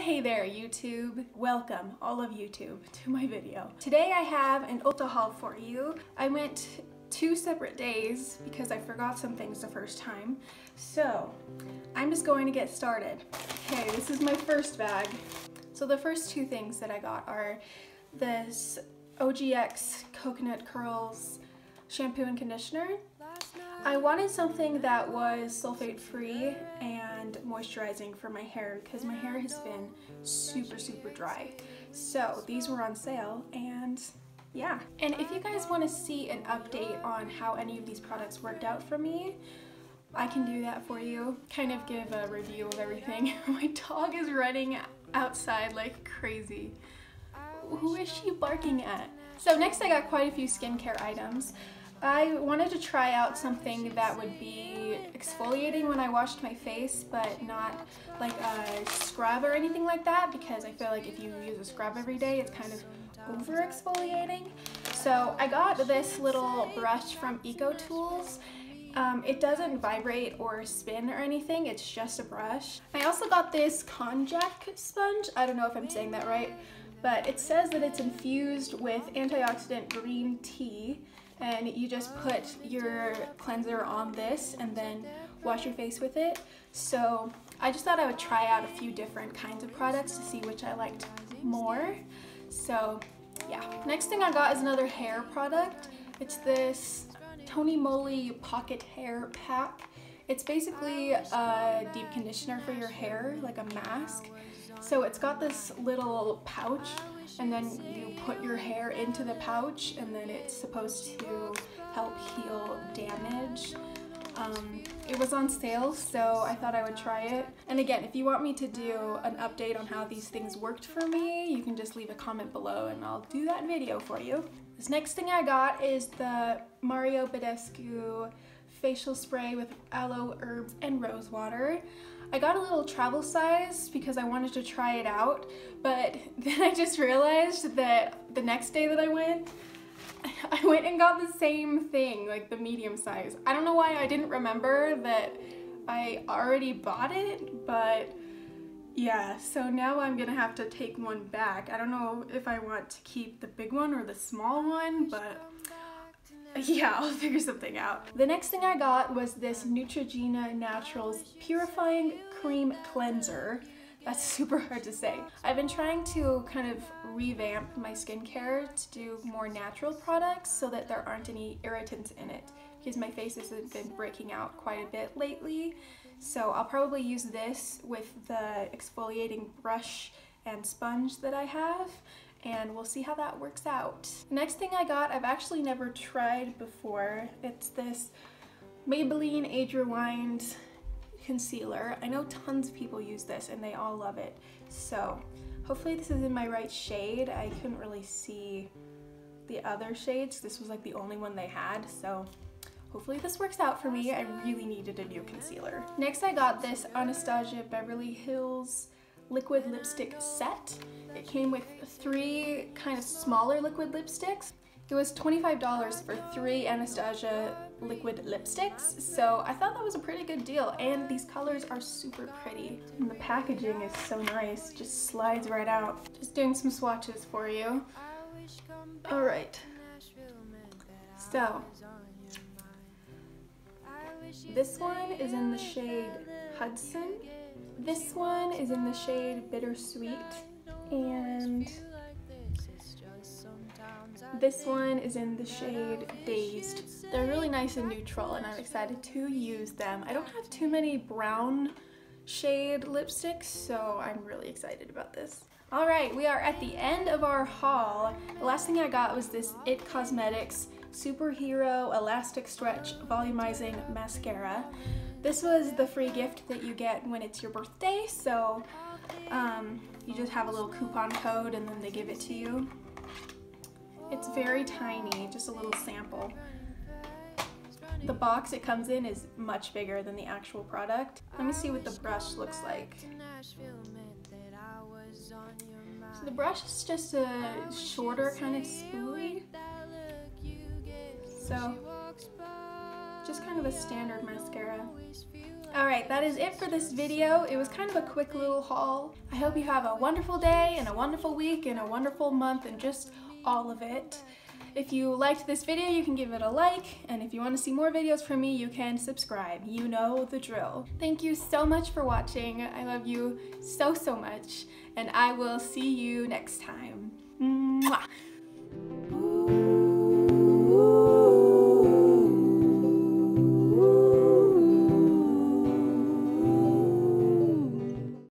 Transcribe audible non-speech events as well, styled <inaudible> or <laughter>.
Hey there YouTube! Welcome, all of YouTube, to my video. Today I have an Ulta haul for you. I went two separate days because I forgot some things the first time. So, I'm just going to get started. Okay, this is my first bag. So the first two things that I got are this OGX Coconut Curls shampoo and conditioner. I wanted something that was sulfate free and moisturizing for my hair because my hair has been super super dry. So these were on sale and yeah. And if you guys want to see an update on how any of these products worked out for me, I can do that for you. Kind of give a review of everything. <laughs> my dog is running outside like crazy. Who is she barking at? So next I got quite a few skincare items. I wanted to try out something that would be exfoliating when I washed my face, but not like a scrub or anything like that because I feel like if you use a scrub every day, it's kind of over exfoliating. So I got this little brush from EcoTools. Um, it doesn't vibrate or spin or anything, it's just a brush. I also got this konjac sponge, I don't know if I'm saying that right, but it says that it's infused with antioxidant green tea and you just put your cleanser on this and then wash your face with it. So I just thought I would try out a few different kinds of products to see which I liked more. So yeah. Next thing I got is another hair product. It's this Tony Moly Pocket Hair Pack. It's basically a deep conditioner for your hair, like a mask. So it's got this little pouch and then you put your hair into the pouch and then it's supposed to help heal damage. Um, it was on sale, so I thought I would try it. And again, if you want me to do an update on how these things worked for me, you can just leave a comment below and I'll do that video for you. This next thing I got is the Mario Badescu facial spray with aloe, herbs, and rose water. I got a little travel size because I wanted to try it out, but <laughs> then I just realized that the next day that I went, <laughs> I went and got the same thing, like the medium size. I don't know why I didn't remember that I already bought it, but yeah, so now I'm gonna have to take one back. I don't know if I want to keep the big one or the small one, but <laughs> yeah, I'll figure something out. The next thing I got was this Neutrogena Naturals Purifying Cream Cleanser. That's <laughs> super hard to say. I've been trying to kind of revamp my skincare to do more natural products so that there aren't any irritants in it because my face has been breaking out quite a bit lately. So I'll probably use this with the exfoliating brush and sponge that I have and we'll see how that works out. Next thing I got, I've actually never tried before. It's this Maybelline Age Rewind concealer. I know tons of people use this and they all love it. So hopefully this is in my right shade. I couldn't really see the other shades. This was like the only one they had. So hopefully this works out for me. I really needed a new concealer. Next I got this Anastasia Beverly Hills liquid lipstick set. It came with three kind of smaller liquid lipsticks. It was $25 for three Anastasia liquid lipsticks, so I thought that was a pretty good deal, and these colors are super pretty. And the packaging is so nice, just slides right out. Just doing some swatches for you. Alright, so this one is in the shade Hudson. This one is in the shade Bittersweet and this one is in the shade Dazed. They're really nice and neutral and I'm excited to use them. I don't have too many brown shade lipsticks, so I'm really excited about this. All right, we are at the end of our haul. The last thing I got was this IT Cosmetics Superhero Elastic Stretch Volumizing Mascara. This was the free gift that you get when it's your birthday, so um, you just have a little coupon code and then they give it to you. It's very tiny, just a little sample. The box it comes in is much bigger than the actual product. Let me see what the brush looks like. So the brush is just a shorter kind of spoolie. So just kind of a standard mascara. Alright, that is it for this video. It was kind of a quick little haul. I hope you have a wonderful day and a wonderful week and a wonderful month and just all of it. If you liked this video, you can give it a like, and if you want to see more videos from me, you can subscribe. You know the drill. Thank you so much for watching. I love you so, so much, and I will see you next time. Mwah!